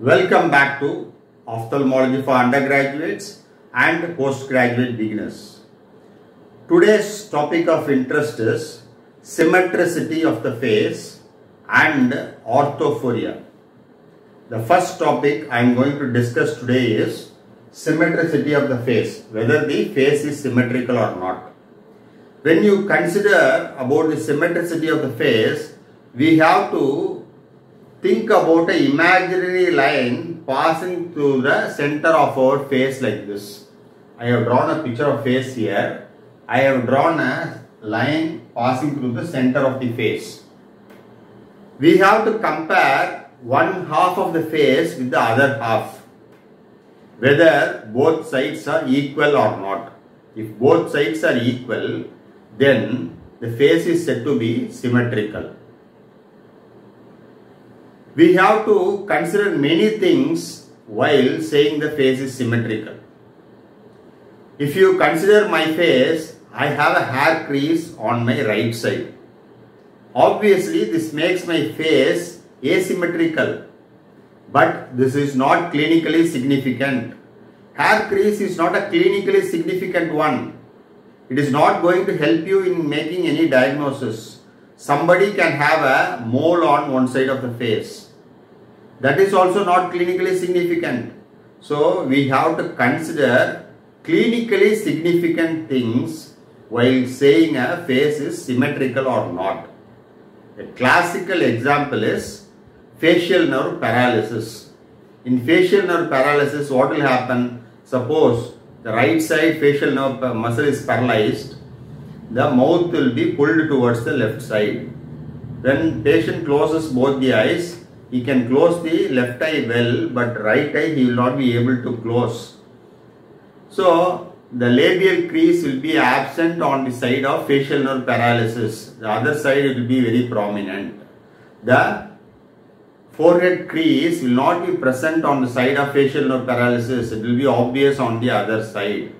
Welcome back to Ophthalmology for Undergraduates and Postgraduate Beginners. Today's topic of interest is symmetricity of the face and orthophoria. The first topic I am going to discuss today is symmetricity of the face, whether the face is symmetrical or not. When you consider about the symmetricity of the face, we have to think about an imaginary line passing through the center of our face like this. I have drawn a picture of face here. I have drawn a line passing through the center of the face. We have to compare one half of the face with the other half. Whether both sides are equal or not. If both sides are equal, then the face is said to be symmetrical we have to consider many things while saying the face is symmetrical. If you consider my face, I have a hair crease on my right side. Obviously, this makes my face asymmetrical. But this is not clinically significant. Hair crease is not a clinically significant one. It is not going to help you in making any diagnosis. Somebody can have a mole on one side of the face. That is also not clinically significant. So we have to consider clinically significant things while saying a face is symmetrical or not. A classical example is facial nerve paralysis. In facial nerve paralysis, what will happen? Suppose the right side facial nerve uh, muscle is paralyzed, the mouth will be pulled towards the left side. When patient closes both the eyes, he can close the left eye well, but right eye he will not be able to close. So, the labial crease will be absent on the side of facial nerve paralysis. The other side will be very prominent. The forehead crease will not be present on the side of facial nerve paralysis. It will be obvious on the other side.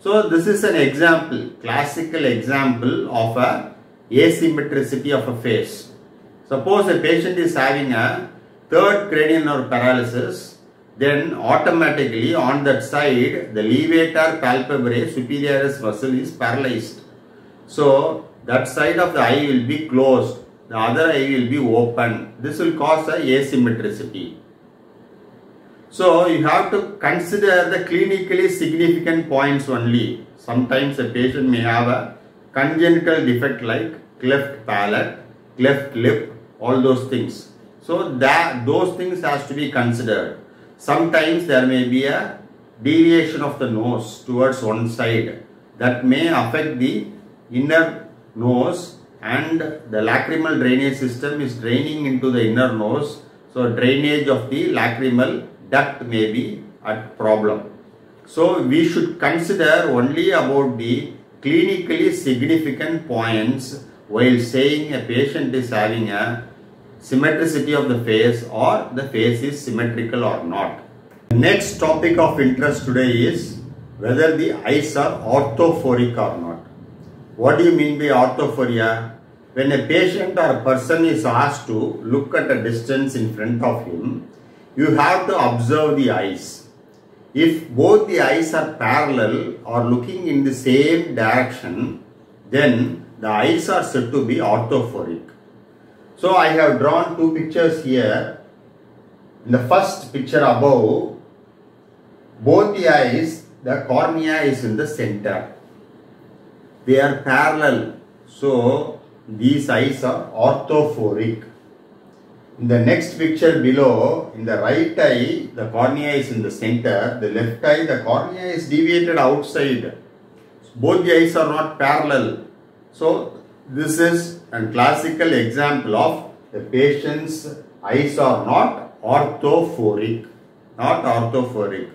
So, this is an example, classical example of a asymmetricity of a face. Suppose a patient is having a third cranial nerve paralysis, then automatically on that side the levator palpebrae superioris muscle is paralyzed. So that side of the eye will be closed, the other eye will be open. This will cause a asymmetricity. So you have to consider the clinically significant points only. Sometimes a patient may have a congenital defect like cleft palate, cleft lip, all those things. So that those things has to be considered. Sometimes there may be a deviation of the nose towards one side that may affect the inner nose and the lacrimal drainage system is draining into the inner nose. So drainage of the lacrimal duct may be a problem. So we should consider only about the clinically significant points while saying a patient is having a symmetricity of the face or the face is symmetrical or not. The next topic of interest today is whether the eyes are orthophoric or not. What do you mean by orthophoria? When a patient or a person is asked to look at a distance in front of him, you have to observe the eyes. If both the eyes are parallel or looking in the same direction, then the eyes are said to be orthophoric. So I have drawn two pictures here. In the first picture above, both the eyes, the cornea is in the center. They are parallel. So these eyes are orthophoric. In the next picture below, in the right eye, the cornea is in the center. The left eye, the cornea is deviated outside. Both the eyes are not parallel. So this is a classical example of the patient's eyes are not orthophoric. Not orthophoric.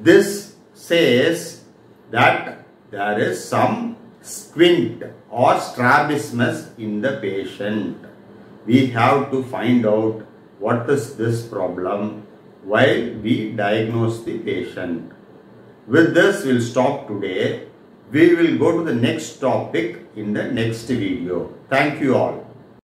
This says that there is some squint or strabismus in the patient. We have to find out what is this problem while we diagnose the patient. With this, we'll stop today. We will go to the next topic in the next video. Thank you all.